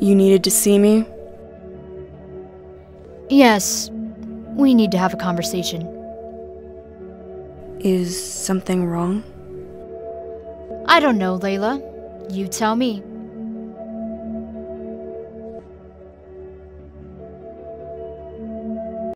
You needed to see me? Yes, we need to have a conversation. Is something wrong? I don't know, Layla. You tell me.